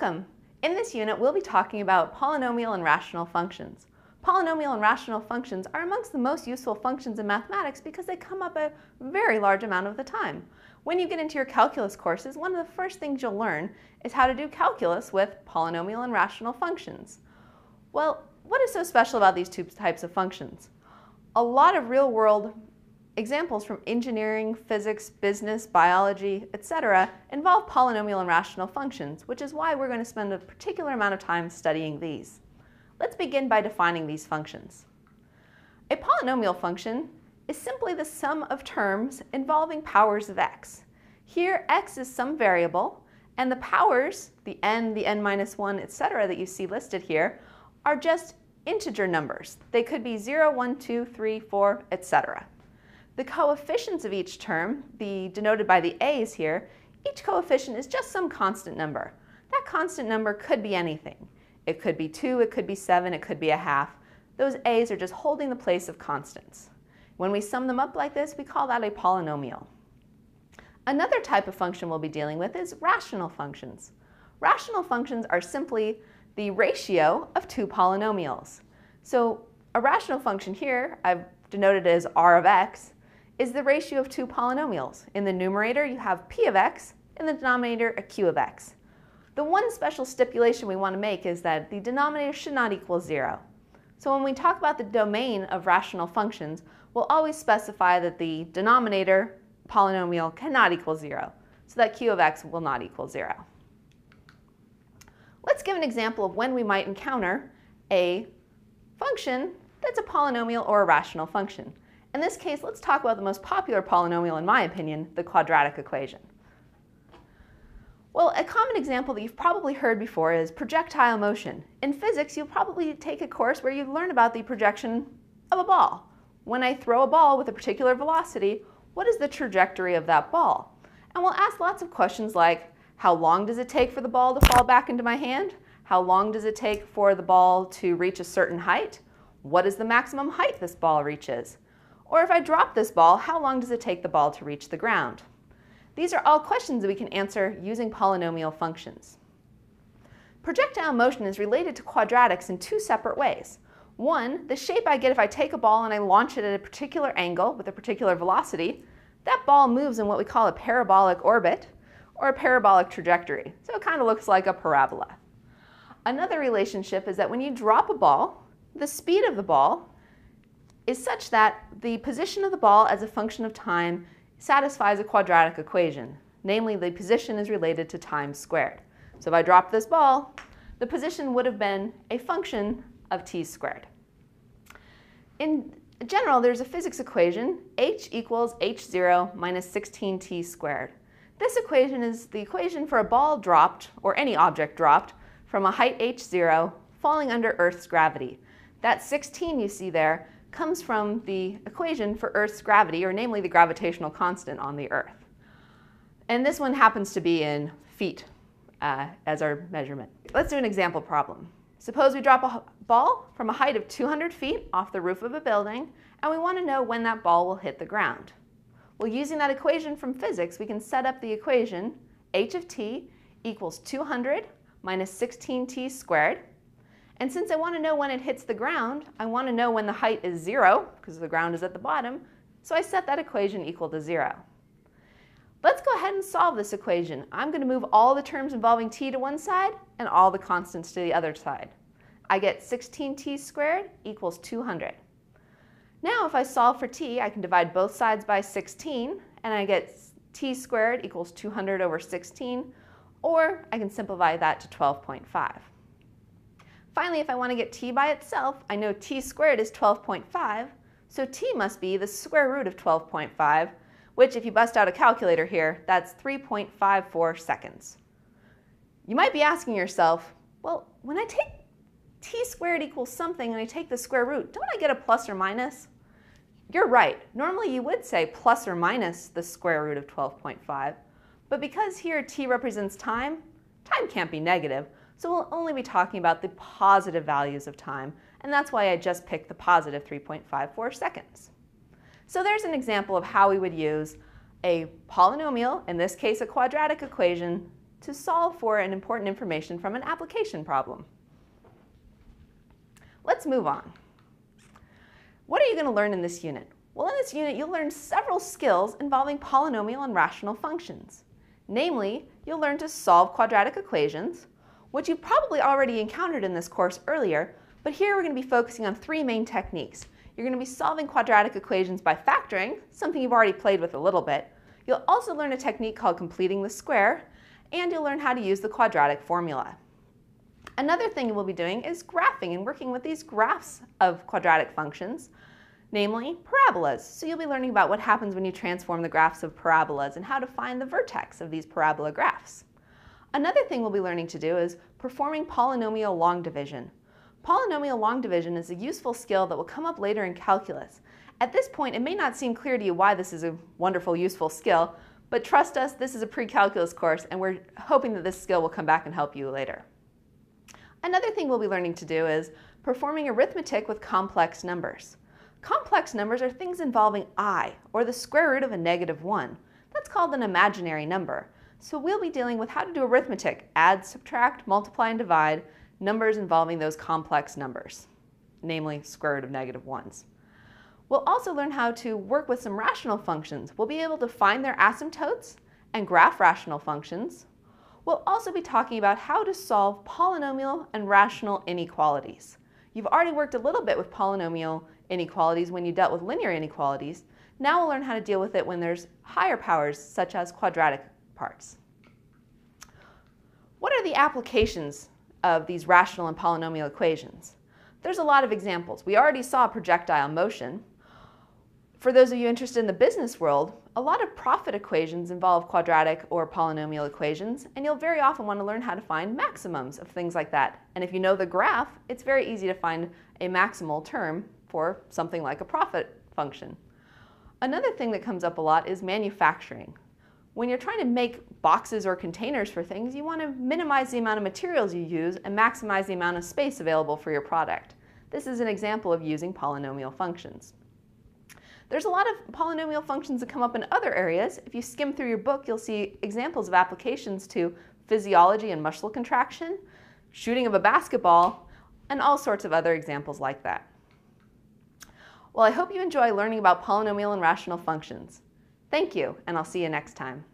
Welcome! In this unit, we'll be talking about polynomial and rational functions. Polynomial and rational functions are amongst the most useful functions in mathematics because they come up a very large amount of the time. When you get into your calculus courses, one of the first things you'll learn is how to do calculus with polynomial and rational functions. Well, what is so special about these two types of functions? A lot of real-world Examples from engineering, physics, business, biology, etc. involve polynomial and rational functions, which is why we're going to spend a particular amount of time studying these. Let's begin by defining these functions. A polynomial function is simply the sum of terms involving powers of x. Here, x is some variable, and the powers, the n, the n minus 1, etc., that you see listed here, are just integer numbers. They could be 0, 1, 2, 3, 4, etc. The coefficients of each term, the denoted by the a's here, each coefficient is just some constant number. That constant number could be anything. It could be 2, it could be 7, it could be a half. Those a's are just holding the place of constants. When we sum them up like this, we call that a polynomial. Another type of function we'll be dealing with is rational functions. Rational functions are simply the ratio of two polynomials. So a rational function here, I've denoted as r of x, is the ratio of two polynomials. In the numerator, you have p of x, in the denominator, a q of x. The one special stipulation we want to make is that the denominator should not equal 0. So when we talk about the domain of rational functions, we'll always specify that the denominator polynomial cannot equal 0, so that q of x will not equal 0. Let's give an example of when we might encounter a function that's a polynomial or a rational function. In this case, let's talk about the most popular polynomial, in my opinion, the quadratic equation. Well, a common example that you've probably heard before is projectile motion. In physics, you'll probably take a course where you learn about the projection of a ball. When I throw a ball with a particular velocity, what is the trajectory of that ball? And we'll ask lots of questions like, how long does it take for the ball to fall back into my hand? How long does it take for the ball to reach a certain height? What is the maximum height this ball reaches? Or if I drop this ball, how long does it take the ball to reach the ground? These are all questions that we can answer using polynomial functions. Projectile motion is related to quadratics in two separate ways. One, the shape I get if I take a ball and I launch it at a particular angle with a particular velocity, that ball moves in what we call a parabolic orbit or a parabolic trajectory. So it kind of looks like a parabola. Another relationship is that when you drop a ball, the speed of the ball is such that the position of the ball as a function of time satisfies a quadratic equation. Namely, the position is related to time squared. So if I drop this ball, the position would have been a function of t squared. In general, there's a physics equation, h equals h0 minus 16t squared. This equation is the equation for a ball dropped, or any object dropped, from a height h0 falling under Earth's gravity. That 16 you see there comes from the equation for Earth's gravity, or namely the gravitational constant on the Earth. And this one happens to be in feet uh, as our measurement. Let's do an example problem. Suppose we drop a ball from a height of 200 feet off the roof of a building, and we want to know when that ball will hit the ground. Well, using that equation from physics, we can set up the equation h of t equals 200 minus 16t squared, and since I want to know when it hits the ground, I want to know when the height is zero, because the ground is at the bottom, so I set that equation equal to zero. Let's go ahead and solve this equation. I'm going to move all the terms involving t to one side and all the constants to the other side. I get 16t squared equals 200. Now if I solve for t, I can divide both sides by 16, and I get t squared equals 200 over 16, or I can simplify that to 12.5. Finally, if I want to get t by itself, I know t squared is 12.5, so t must be the square root of 12.5, which if you bust out a calculator here, that's 3.54 seconds. You might be asking yourself, well, when I take t squared equals something and I take the square root, don't I get a plus or minus? You're right. Normally you would say plus or minus the square root of 12.5, but because here t represents time, time can't be negative, so we'll only be talking about the positive values of time, and that's why I just picked the positive 3.54 seconds. So there's an example of how we would use a polynomial, in this case a quadratic equation, to solve for an important information from an application problem. Let's move on. What are you going to learn in this unit? Well, in this unit, you'll learn several skills involving polynomial and rational functions. Namely, you'll learn to solve quadratic equations, which you've probably already encountered in this course earlier, but here we're going to be focusing on three main techniques. You're going to be solving quadratic equations by factoring, something you've already played with a little bit. You'll also learn a technique called completing the square, and you'll learn how to use the quadratic formula. Another thing we'll be doing is graphing and working with these graphs of quadratic functions, namely parabolas. So you'll be learning about what happens when you transform the graphs of parabolas and how to find the vertex of these parabola graphs. Another thing we'll be learning to do is performing polynomial long division. Polynomial long division is a useful skill that will come up later in calculus. At this point, it may not seem clear to you why this is a wonderful, useful skill, but trust us, this is a pre-calculus course, and we're hoping that this skill will come back and help you later. Another thing we'll be learning to do is performing arithmetic with complex numbers. Complex numbers are things involving i, or the square root of a negative 1. That's called an imaginary number. So we'll be dealing with how to do arithmetic, add, subtract, multiply, and divide, numbers involving those complex numbers, namely square root of 1s. We'll also learn how to work with some rational functions. We'll be able to find their asymptotes and graph rational functions. We'll also be talking about how to solve polynomial and rational inequalities. You've already worked a little bit with polynomial inequalities when you dealt with linear inequalities. Now we'll learn how to deal with it when there's higher powers, such as quadratic parts. What are the applications of these rational and polynomial equations? There's a lot of examples. We already saw projectile motion. For those of you interested in the business world, a lot of profit equations involve quadratic or polynomial equations, and you'll very often want to learn how to find maximums of things like that. And if you know the graph, it's very easy to find a maximal term for something like a profit function. Another thing that comes up a lot is manufacturing. When you're trying to make boxes or containers for things, you want to minimize the amount of materials you use and maximize the amount of space available for your product. This is an example of using polynomial functions. There's a lot of polynomial functions that come up in other areas. If you skim through your book, you'll see examples of applications to physiology and muscle contraction, shooting of a basketball, and all sorts of other examples like that. Well, I hope you enjoy learning about polynomial and rational functions. Thank you, and I'll see you next time.